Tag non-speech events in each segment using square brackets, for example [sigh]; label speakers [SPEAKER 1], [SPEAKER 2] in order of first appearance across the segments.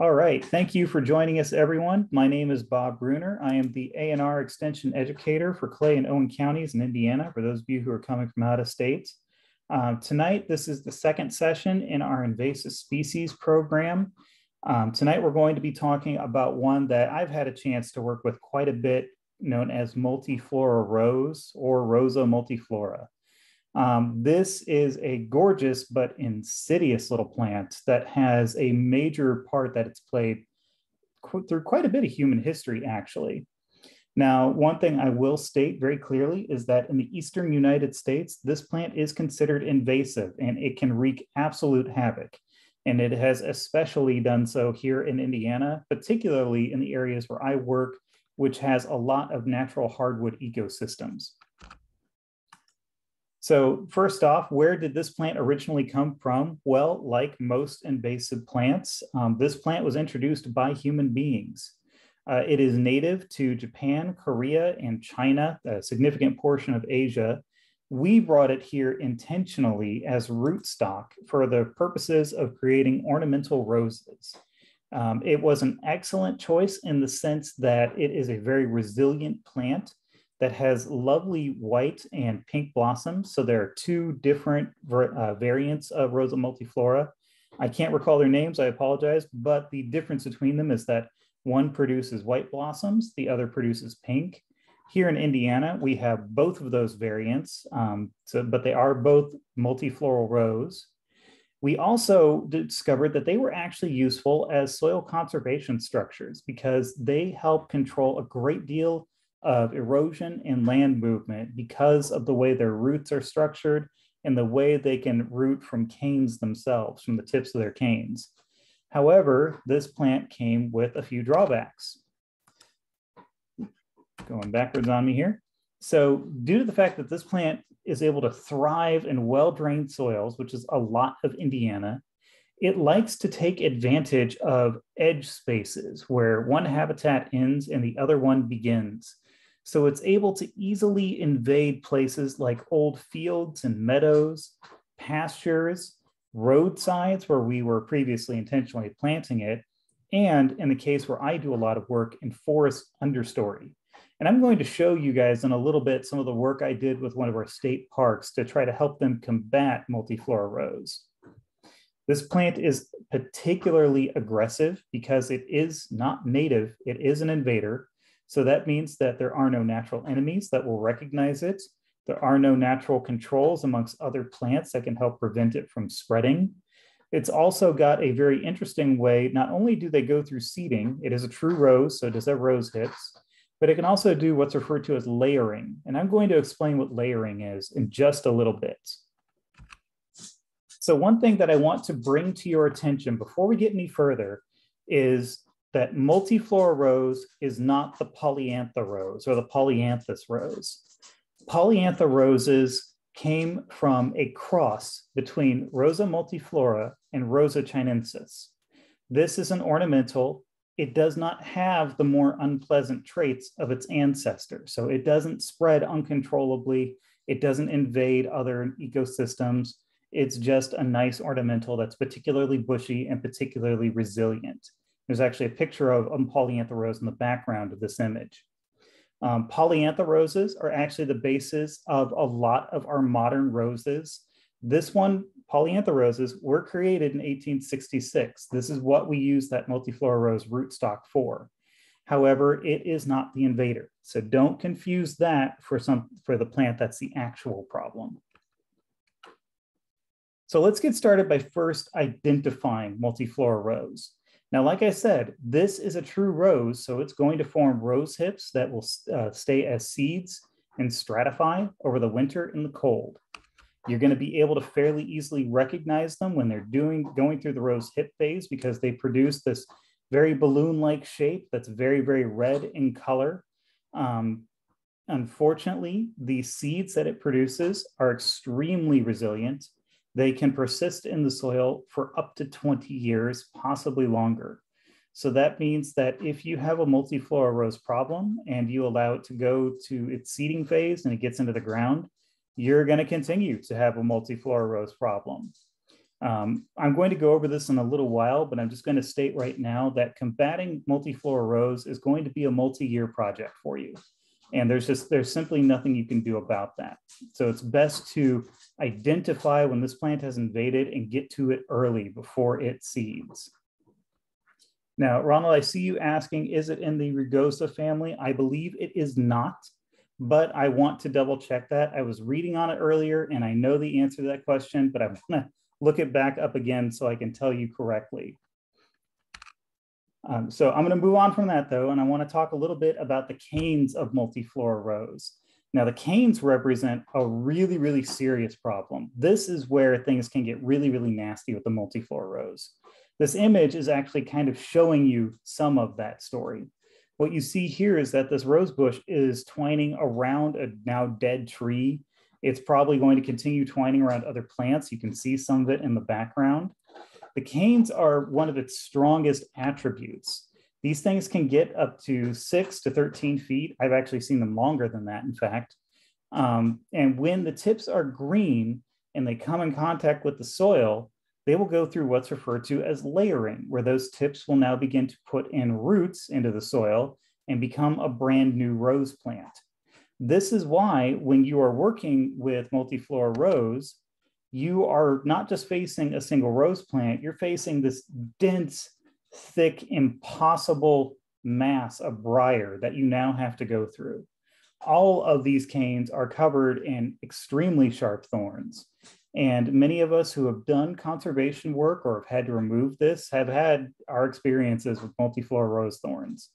[SPEAKER 1] All right, thank you for joining us, everyone. My name is Bob Bruner. I am the ANR Extension Educator for Clay and Owen Counties in Indiana, for those of you who are coming from out of state. Um, tonight, this is the second session in our invasive species program. Um, tonight, we're going to be talking about one that I've had a chance to work with quite a bit, known as multiflora rose or Rosa multiflora. Um, this is a gorgeous but insidious little plant that has a major part that it's played qu through quite a bit of human history, actually. Now, one thing I will state very clearly is that in the eastern United States, this plant is considered invasive and it can wreak absolute havoc. And it has especially done so here in Indiana, particularly in the areas where I work, which has a lot of natural hardwood ecosystems. So first off, where did this plant originally come from? Well, like most invasive plants, um, this plant was introduced by human beings. Uh, it is native to Japan, Korea, and China, a significant portion of Asia. We brought it here intentionally as rootstock for the purposes of creating ornamental roses. Um, it was an excellent choice in the sense that it is a very resilient plant that has lovely white and pink blossoms. So there are two different uh, variants of Rosa multiflora. I can't recall their names, I apologize, but the difference between them is that one produces white blossoms, the other produces pink. Here in Indiana, we have both of those variants, um, so, but they are both multifloral rose. We also discovered that they were actually useful as soil conservation structures because they help control a great deal of erosion and land movement because of the way their roots are structured and the way they can root from canes themselves, from the tips of their canes. However, this plant came with a few drawbacks. Going backwards on me here. So due to the fact that this plant is able to thrive in well-drained soils, which is a lot of Indiana, it likes to take advantage of edge spaces where one habitat ends and the other one begins. So it's able to easily invade places like old fields and meadows, pastures, roadsides where we were previously intentionally planting it, and in the case where I do a lot of work in forest understory. And I'm going to show you guys in a little bit some of the work I did with one of our state parks to try to help them combat multiflora rose. This plant is particularly aggressive because it is not native, it is an invader, so that means that there are no natural enemies that will recognize it. There are no natural controls amongst other plants that can help prevent it from spreading. It's also got a very interesting way. Not only do they go through seeding, it is a true rose, so it does have rose hips, but it can also do what's referred to as layering. And I'm going to explain what layering is in just a little bit. So one thing that I want to bring to your attention before we get any further is that multiflora rose is not the polyantha rose or the polyanthus rose. Polyantha roses came from a cross between Rosa multiflora and Rosa chinensis. This is an ornamental. It does not have the more unpleasant traits of its ancestor. So it doesn't spread uncontrollably. It doesn't invade other ecosystems. It's just a nice ornamental that's particularly bushy and particularly resilient. There's actually a picture of a polyantha rose in the background of this image. Um, polyantha roses are actually the basis of a lot of our modern roses. This one, polyantha roses, were created in 1866. This is what we use that multiflora rose rootstock for. However, it is not the invader. So don't confuse that for, some, for the plant that's the actual problem. So let's get started by first identifying multiflora rose. Now, like I said, this is a true rose, so it's going to form rose hips that will uh, stay as seeds and stratify over the winter and the cold. You're going to be able to fairly easily recognize them when they're doing going through the rose hip phase because they produce this very balloon-like shape that's very, very red in color. Um, unfortunately, the seeds that it produces are extremely resilient they can persist in the soil for up to 20 years, possibly longer. So that means that if you have a multiflora rose problem and you allow it to go to its seeding phase and it gets into the ground, you're going to continue to have a multiflora rose problem. Um, I'm going to go over this in a little while, but I'm just going to state right now that combating multiflora rose is going to be a multi-year project for you. And there's just, there's simply nothing you can do about that. So it's best to identify when this plant has invaded and get to it early before it seeds. Now, Ronald, I see you asking, is it in the rugosa family? I believe it is not, but I want to double check that. I was reading on it earlier and I know the answer to that question, but I [laughs] want to look it back up again so I can tell you correctly. Um, so I'm going to move on from that though, and I want to talk a little bit about the canes of multiflora rose. Now the canes represent a really, really serious problem. This is where things can get really, really nasty with the multiflora rose. This image is actually kind of showing you some of that story. What you see here is that this rose bush is twining around a now dead tree. It's probably going to continue twining around other plants. You can see some of it in the background. The canes are one of its strongest attributes. These things can get up to six to 13 feet. I've actually seen them longer than that, in fact. Um, and when the tips are green and they come in contact with the soil, they will go through what's referred to as layering, where those tips will now begin to put in roots into the soil and become a brand new rose plant. This is why when you are working with multiflora rose, you are not just facing a single rose plant, you're facing this dense, thick, impossible mass of briar that you now have to go through. All of these canes are covered in extremely sharp thorns. And many of us who have done conservation work or have had to remove this have had our experiences with multiflora rose thorns.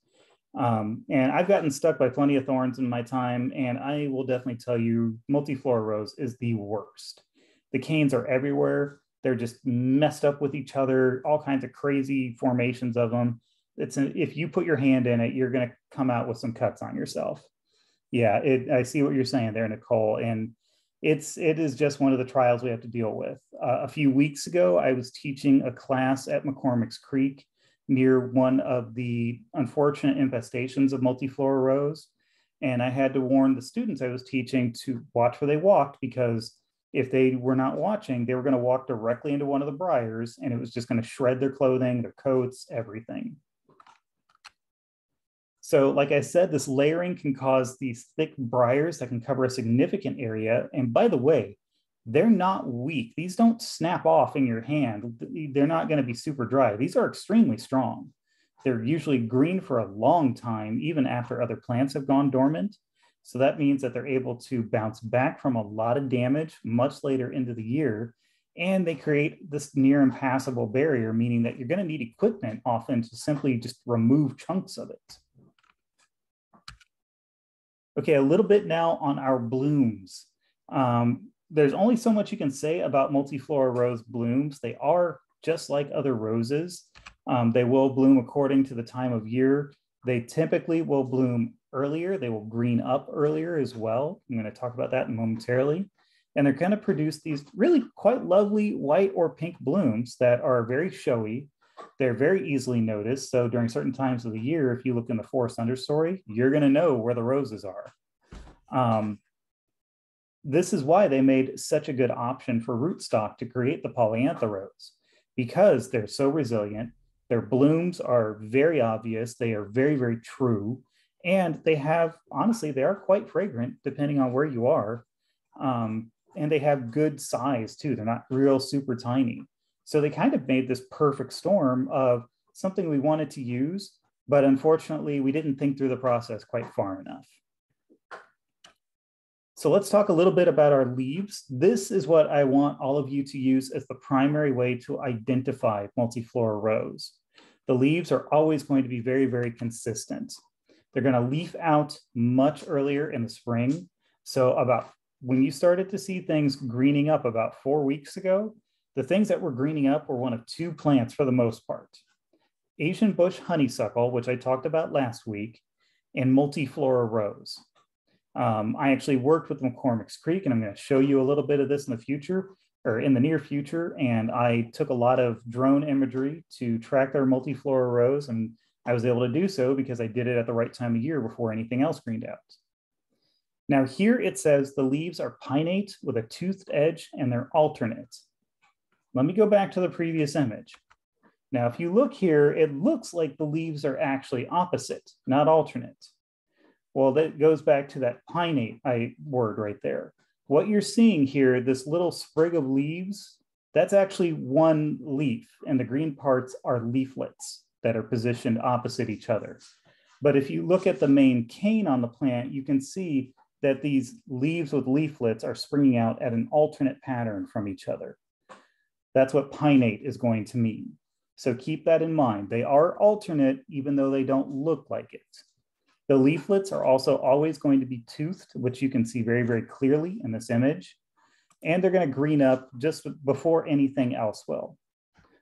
[SPEAKER 1] Um, and I've gotten stuck by plenty of thorns in my time, and I will definitely tell you multiflora rose is the worst. The canes are everywhere. They're just messed up with each other, all kinds of crazy formations of them. It's a, if you put your hand in it, you're going to come out with some cuts on yourself. Yeah, it, I see what you're saying there, Nicole. And it's it is just one of the trials we have to deal with. Uh, a few weeks ago, I was teaching a class at McCormick's Creek near one of the unfortunate infestations of multiflora rose, and I had to warn the students I was teaching to watch where they walked because if they were not watching, they were going to walk directly into one of the briars, and it was just going to shred their clothing, their coats, everything. So like I said, this layering can cause these thick briars that can cover a significant area. And by the way, they're not weak. These don't snap off in your hand. They're not going to be super dry. These are extremely strong. They're usually green for a long time, even after other plants have gone dormant. So that means that they're able to bounce back from a lot of damage much later into the year. And they create this near impassable barrier, meaning that you're going to need equipment often to simply just remove chunks of it. Okay, a little bit now on our blooms. Um, there's only so much you can say about multiflora rose blooms. They are just like other roses. Um, they will bloom according to the time of year. They typically will bloom earlier. They will green up earlier as well. I'm going to talk about that momentarily. And they're going to produce these really quite lovely white or pink blooms that are very showy they're very easily noticed. So during certain times of the year, if you look in the forest understory, you're going to know where the roses are. Um, this is why they made such a good option for rootstock to create the polyantha rose because they're so resilient. Their blooms are very obvious. They are very, very true. And they have, honestly, they are quite fragrant depending on where you are. Um, and they have good size too. They're not real super tiny. So they kind of made this perfect storm of something we wanted to use, but unfortunately, we didn't think through the process quite far enough. So let's talk a little bit about our leaves. This is what I want all of you to use as the primary way to identify multiflora rose. The leaves are always going to be very, very consistent. They're going to leaf out much earlier in the spring. So about when you started to see things greening up about four weeks ago, the things that were greening up were one of two plants for the most part. Asian bush honeysuckle, which I talked about last week, and multiflora rose. Um, I actually worked with McCormick's Creek, and I'm going to show you a little bit of this in the future or in the near future. And I took a lot of drone imagery to track their multiflora rose, and I was able to do so because I did it at the right time of year before anything else greened out. Now here it says the leaves are pinnate with a toothed edge and they're alternate. Let me go back to the previous image. Now, if you look here, it looks like the leaves are actually opposite, not alternate. Well, that goes back to that pinnate word right there. What you're seeing here, this little sprig of leaves, that's actually one leaf, and the green parts are leaflets that are positioned opposite each other. But if you look at the main cane on the plant, you can see that these leaves with leaflets are springing out at an alternate pattern from each other. That's what pinnate is going to mean. So keep that in mind. They are alternate, even though they don't look like it. The leaflets are also always going to be toothed, which you can see very, very clearly in this image. And they're going to green up just before anything else will.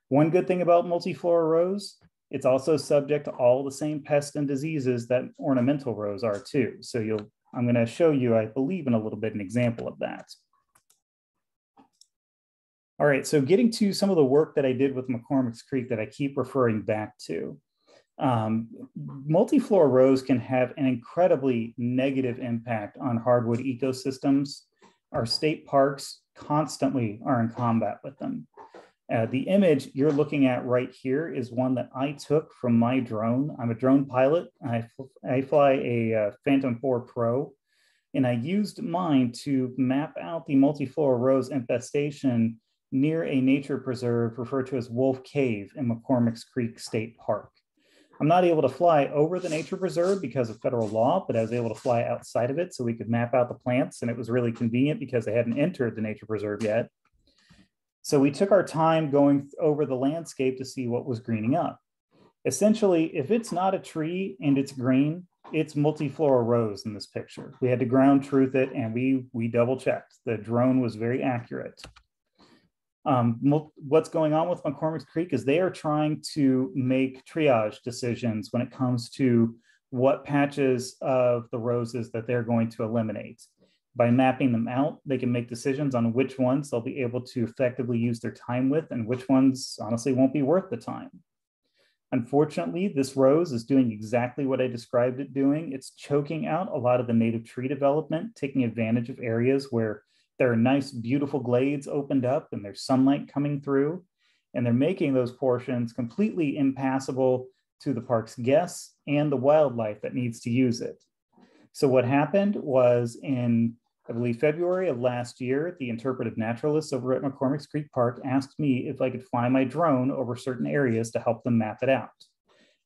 [SPEAKER 1] One good thing about multiflora rose, it's also subject to all the same pests and diseases that ornamental rose are too. So you'll, I'm going to show you, I believe, in a little bit an example of that. All right, so getting to some of the work that I did with McCormick's Creek that I keep referring back to. Um, multiflora rose can have an incredibly negative impact on hardwood ecosystems. Our state parks constantly are in combat with them. Uh, the image you're looking at right here is one that I took from my drone. I'm a drone pilot. I, I fly a uh, Phantom 4 Pro, and I used mine to map out the multiflora rose infestation near a nature preserve referred to as Wolf Cave in McCormick's Creek State Park. I'm not able to fly over the nature preserve because of federal law, but I was able to fly outside of it so we could map out the plants. And it was really convenient because they hadn't entered the nature preserve yet. So we took our time going over the landscape to see what was greening up. Essentially, if it's not a tree and it's green, it's multiflora rose in this picture. We had to ground truth it and we, we double checked. The drone was very accurate. Um, what's going on with McCormick's Creek is they are trying to make triage decisions when it comes to what patches of the roses that they're going to eliminate. By mapping them out, they can make decisions on which ones they'll be able to effectively use their time with and which ones honestly won't be worth the time. Unfortunately, this rose is doing exactly what I described it doing. It's choking out a lot of the native tree development, taking advantage of areas where there are nice, beautiful glades opened up and there's sunlight coming through. And they're making those portions completely impassable to the park's guests and the wildlife that needs to use it. So what happened was in, I believe, February of last year, the interpretive naturalists over at McCormick's Creek Park asked me if I could fly my drone over certain areas to help them map it out.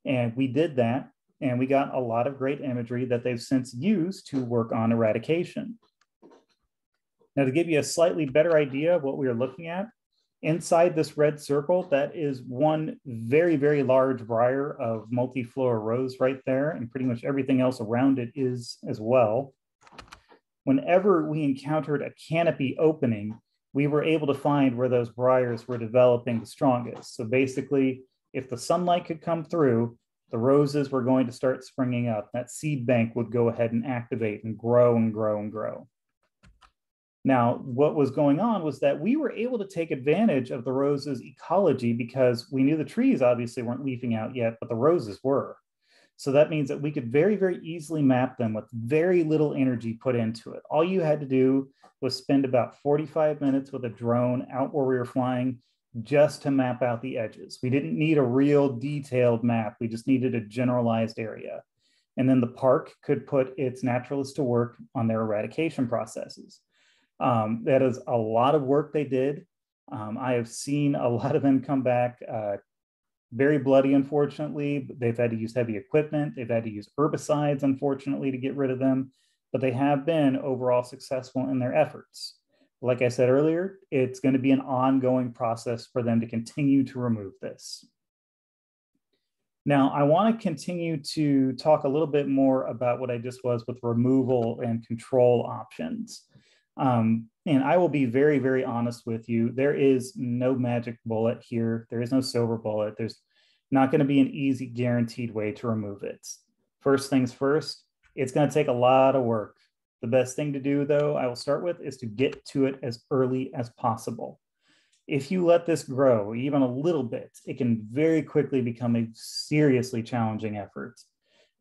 [SPEAKER 1] And we did that, and we got a lot of great imagery that they've since used to work on eradication. Now to give you a slightly better idea of what we are looking at, inside this red circle, that is one very, very large briar of multiflora rose right there, and pretty much everything else around it is as well. Whenever we encountered a canopy opening, we were able to find where those briars were developing the strongest. So basically, if the sunlight could come through, the roses were going to start springing up. That seed bank would go ahead and activate and grow and grow and grow. Now, what was going on was that we were able to take advantage of the roses ecology because we knew the trees obviously weren't leafing out yet, but the roses were. So that means that we could very, very easily map them with very little energy put into it. All you had to do was spend about 45 minutes with a drone out where we were flying just to map out the edges. We didn't need a real detailed map. We just needed a generalized area. And then the park could put its naturalists to work on their eradication processes. Um, that is a lot of work they did. Um, I have seen a lot of them come back uh, very bloody, unfortunately. They've had to use heavy equipment. They've had to use herbicides, unfortunately, to get rid of them. But they have been overall successful in their efforts. Like I said earlier, it's going to be an ongoing process for them to continue to remove this. Now, I want to continue to talk a little bit more about what I just was with removal and control options. Um, and I will be very, very honest with you. There is no magic bullet here. There is no silver bullet. There's not going to be an easy, guaranteed way to remove it. First things first, it's going to take a lot of work. The best thing to do, though, I will start with is to get to it as early as possible. If you let this grow even a little bit, it can very quickly become a seriously challenging effort,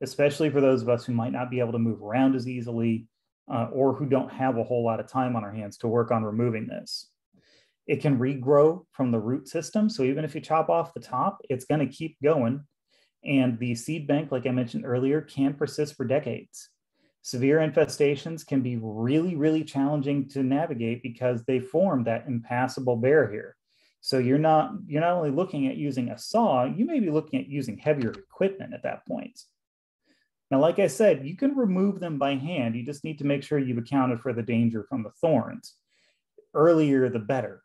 [SPEAKER 1] especially for those of us who might not be able to move around as easily uh, or who don't have a whole lot of time on our hands to work on removing this. It can regrow from the root system. So even if you chop off the top, it's going to keep going. And the seed bank, like I mentioned earlier, can persist for decades. Severe infestations can be really, really challenging to navigate because they form that impassable barrier. So you're not you're not only looking at using a saw, you may be looking at using heavier equipment at that point. Now, like I said, you can remove them by hand. You just need to make sure you've accounted for the danger from the thorns. Earlier, the better.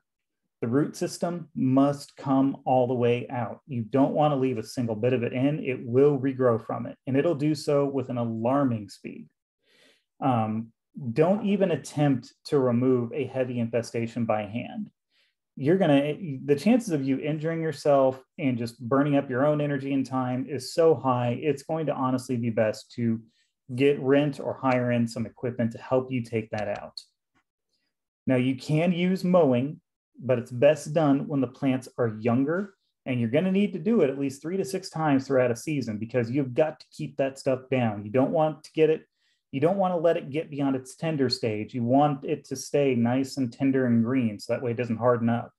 [SPEAKER 1] The root system must come all the way out. You don't want to leave a single bit of it in. It will regrow from it, and it'll do so with an alarming speed. Um, don't even attempt to remove a heavy infestation by hand. You're gonna, the chances of you injuring yourself and just burning up your own energy and time is so high, it's going to honestly be best to get rent or hire in some equipment to help you take that out. Now, you can use mowing but it's best done when the plants are younger. And you're going to need to do it at least three to six times throughout a season because you've got to keep that stuff down. You don't want to get it, you don't want to let it get beyond its tender stage. You want it to stay nice and tender and green so that way it doesn't harden up.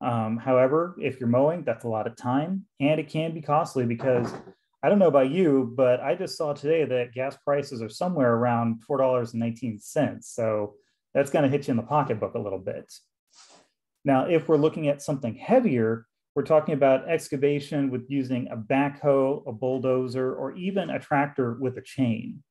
[SPEAKER 1] Um, however, if you're mowing, that's a lot of time and it can be costly because I don't know about you, but I just saw today that gas prices are somewhere around $4.19. So that's going to hit you in the pocketbook a little bit. Now, if we're looking at something heavier, we're talking about excavation with using a backhoe, a bulldozer, or even a tractor with a chain.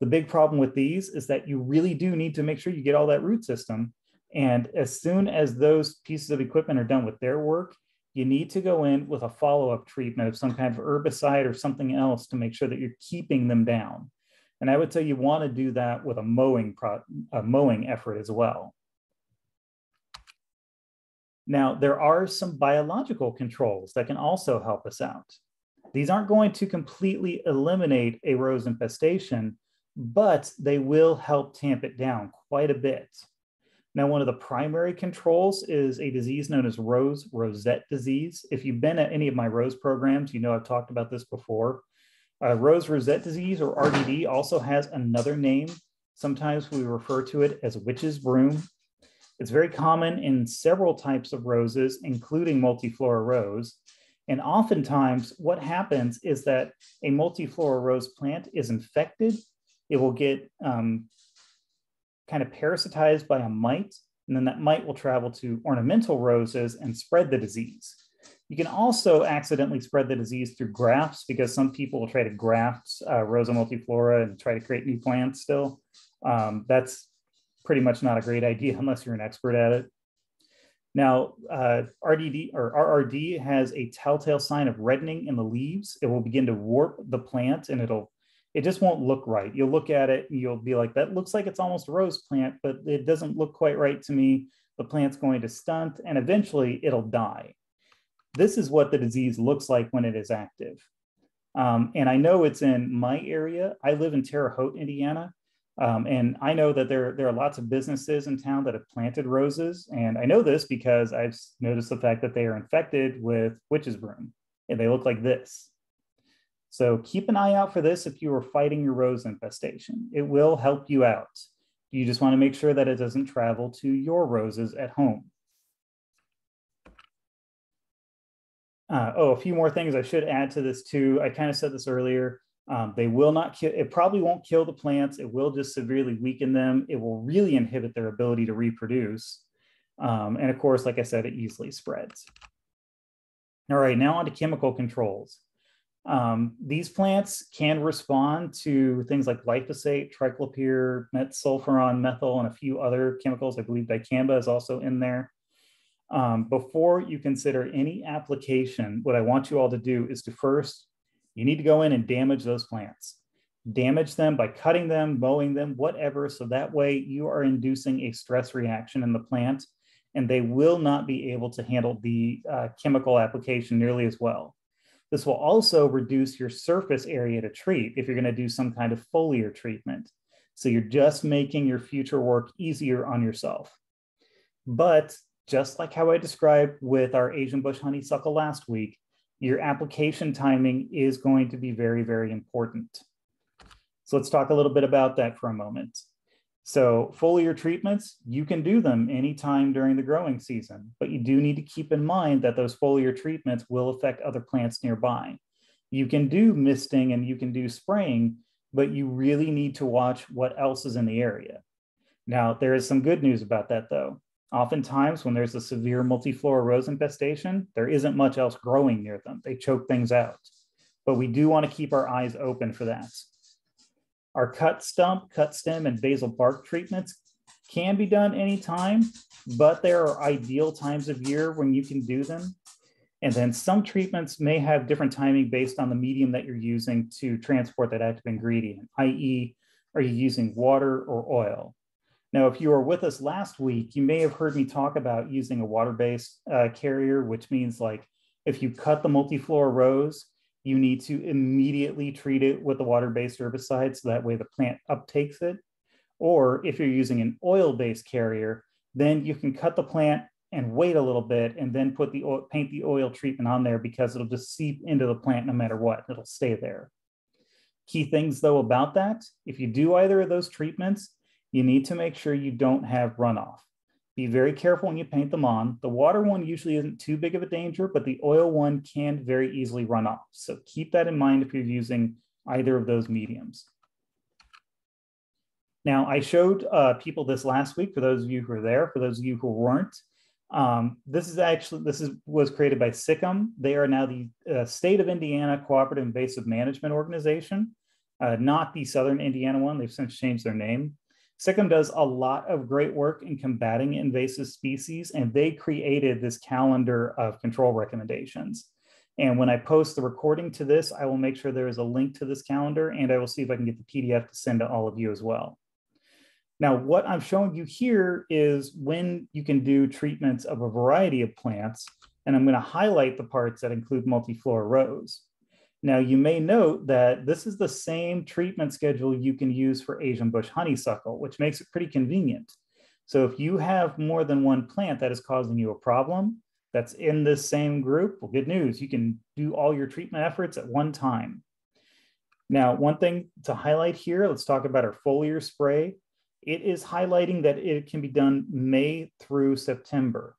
[SPEAKER 1] The big problem with these is that you really do need to make sure you get all that root system. And as soon as those pieces of equipment are done with their work, you need to go in with a follow-up treatment of some kind of herbicide or something else to make sure that you're keeping them down. And I would say you want to do that with a mowing, pro- a mowing effort as well. Now, there are some biological controls that can also help us out. These aren't going to completely eliminate a rose infestation, but they will help tamp it down quite a bit. Now, one of the primary controls is a disease known as rose rosette disease. If you've been at any of my rose programs, you know I've talked about this before. Uh, rose rosette disease or RDD also has another name. Sometimes we refer to it as witch's broom it's very common in several types of roses, including multiflora rose. And oftentimes, what happens is that a multiflora rose plant is infected. It will get um, kind of parasitized by a mite, and then that mite will travel to ornamental roses and spread the disease. You can also accidentally spread the disease through grafts because some people will try to graft uh, Rosa multiflora and try to create new plants still. Um, that's pretty much not a great idea [laughs] unless you're an expert at it. Now, uh, RDD or RRD has a telltale sign of reddening in the leaves. It will begin to warp the plant and it'll, it just won't look right. You'll look at it you'll be like, that looks like it's almost a rose plant, but it doesn't look quite right to me. The plant's going to stunt and eventually it'll die. This is what the disease looks like when it is active. Um, and I know it's in my area. I live in Terre Haute, Indiana. Um, and I know that there, there are lots of businesses in town that have planted roses. And I know this because I've noticed the fact that they are infected with witch's broom and they look like this. So keep an eye out for this if you are fighting your rose infestation. It will help you out. You just want to make sure that it doesn't travel to your roses at home. Uh, oh, a few more things I should add to this too. I kind of said this earlier. Um, they will not kill, it probably won't kill the plants. It will just severely weaken them. It will really inhibit their ability to reproduce. Um, and of course, like I said, it easily spreads. All right, now on to chemical controls. Um, these plants can respond to things like glyphosate, triclopyr, metsulfuron, methyl, and a few other chemicals. I believe dicamba is also in there. Um, before you consider any application, what I want you all to do is to first you need to go in and damage those plants. Damage them by cutting them, mowing them, whatever. So that way you are inducing a stress reaction in the plant and they will not be able to handle the uh, chemical application nearly as well. This will also reduce your surface area to treat if you're going to do some kind of foliar treatment. So you're just making your future work easier on yourself. But just like how I described with our Asian bush honeysuckle last week, your application timing is going to be very, very important. So let's talk a little bit about that for a moment. So foliar treatments, you can do them anytime during the growing season, but you do need to keep in mind that those foliar treatments will affect other plants nearby. You can do misting and you can do spraying, but you really need to watch what else is in the area. Now, there is some good news about that though. Oftentimes, when there's a severe multiflora rose infestation, there isn't much else growing near them. They choke things out. But we do want to keep our eyes open for that. Our cut stump, cut stem, and basal bark treatments can be done anytime, but there are ideal times of year when you can do them. And then some treatments may have different timing based on the medium that you're using to transport that active ingredient, i.e., are you using water or oil? Now, if you were with us last week, you may have heard me talk about using a water-based uh, carrier, which means like if you cut the multiflora rose, you need to immediately treat it with a water-based herbicide so that way the plant uptakes it. Or if you're using an oil-based carrier, then you can cut the plant and wait a little bit and then put the oil, paint the oil treatment on there because it'll just seep into the plant no matter what, it'll stay there. Key things though about that, if you do either of those treatments, you need to make sure you don't have runoff. Be very careful when you paint them on. The water one usually isn't too big of a danger, but the oil one can very easily run off. So keep that in mind if you're using either of those mediums. Now, I showed uh, people this last week, for those of you who were there, for those of you who weren't. Um, this is actually, this is, was created by SICIM. They are now the uh, State of Indiana Cooperative Invasive Management Organization, uh, not the Southern Indiana one. They've since changed their name. SICIM does a lot of great work in combating invasive species, and they created this calendar of control recommendations. And when I post the recording to this, I will make sure there is a link to this calendar, and I will see if I can get the PDF to send to all of you as well. Now, what I'm showing you here is when you can do treatments of a variety of plants, and I'm going to highlight the parts that include multiflora rose. Now, you may note that this is the same treatment schedule you can use for Asian bush honeysuckle, which makes it pretty convenient. So if you have more than one plant that is causing you a problem that's in this same group, well, good news, you can do all your treatment efforts at one time. Now, one thing to highlight here, let's talk about our foliar spray. It is highlighting that it can be done May through September.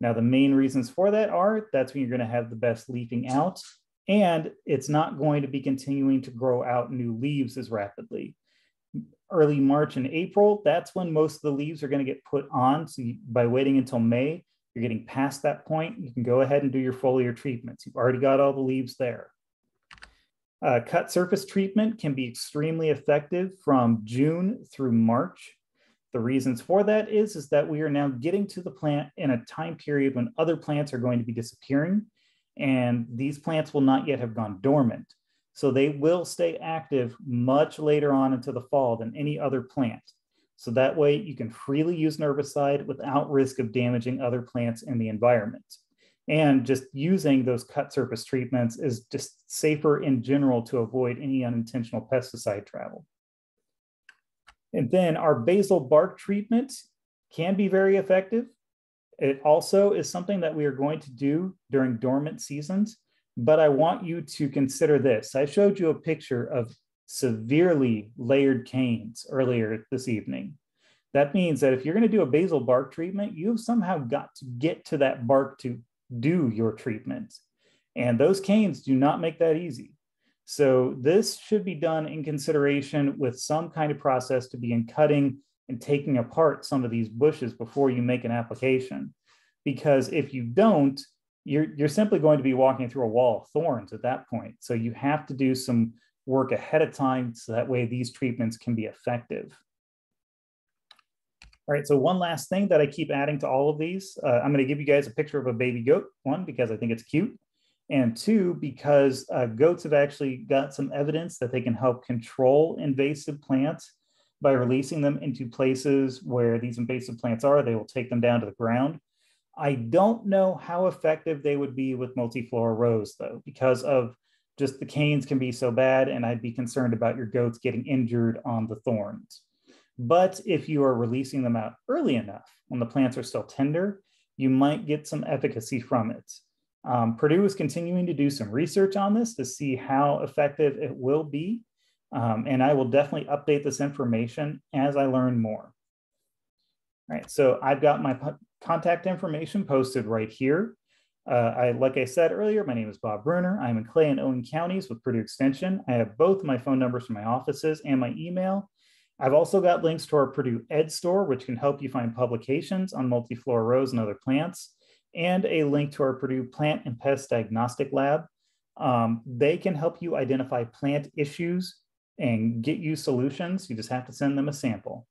[SPEAKER 1] Now, the main reasons for that are that's when you're going to have the best leafing out and it's not going to be continuing to grow out new leaves as rapidly. Early March and April, that's when most of the leaves are going to get put on. So by waiting until May, you're getting past that point, you can go ahead and do your foliar treatments. You've already got all the leaves there. Uh, cut surface treatment can be extremely effective from June through March. The reasons for that is, is that we are now getting to the plant in a time period when other plants are going to be disappearing and these plants will not yet have gone dormant. So they will stay active much later on into the fall than any other plant. So that way you can freely use an herbicide without risk of damaging other plants in the environment. And just using those cut surface treatments is just safer in general to avoid any unintentional pesticide travel. And then our basal bark treatment can be very effective. It also is something that we are going to do during dormant seasons, but I want you to consider this. I showed you a picture of severely layered canes earlier this evening. That means that if you're going to do a basal bark treatment, you've somehow got to get to that bark to do your treatment. And those canes do not make that easy. So this should be done in consideration with some kind of process to begin cutting and taking apart some of these bushes before you make an application. Because if you don't, you're, you're simply going to be walking through a wall of thorns at that point. So you have to do some work ahead of time so that way these treatments can be effective. All right, so one last thing that I keep adding to all of these, uh, I'm gonna give you guys a picture of a baby goat, one, because I think it's cute, and two, because uh, goats have actually got some evidence that they can help control invasive plants by releasing them into places where these invasive plants are, they will take them down to the ground. I don't know how effective they would be with multiflora rose though, because of just the canes can be so bad and I'd be concerned about your goats getting injured on the thorns. But if you are releasing them out early enough, when the plants are still tender, you might get some efficacy from it. Um, Purdue is continuing to do some research on this to see how effective it will be. Um, and I will definitely update this information as I learn more. All right, so I've got my contact information posted right here. Uh, I, like I said earlier, my name is Bob Bruner. I'm in Clay and Owen counties with Purdue Extension. I have both my phone numbers for my offices and my email. I've also got links to our Purdue Ed Store, which can help you find publications on multiflora rose and other plants, and a link to our Purdue Plant and Pest Diagnostic Lab. Um, they can help you identify plant issues and get you solutions. You just have to send them a sample.